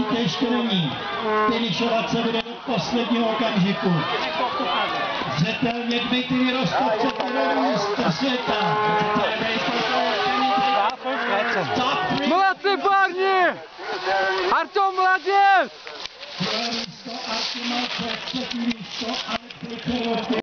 určitě ještě není. Finišovat se bude do posledního okamžiku. Zřetelně Dmitry Rostovce, četvrý mistr světa. Mladce three. Молодцы, парни! Артем молодец! Druhé místo Artur Malček, třetí místo Alexej Červoty.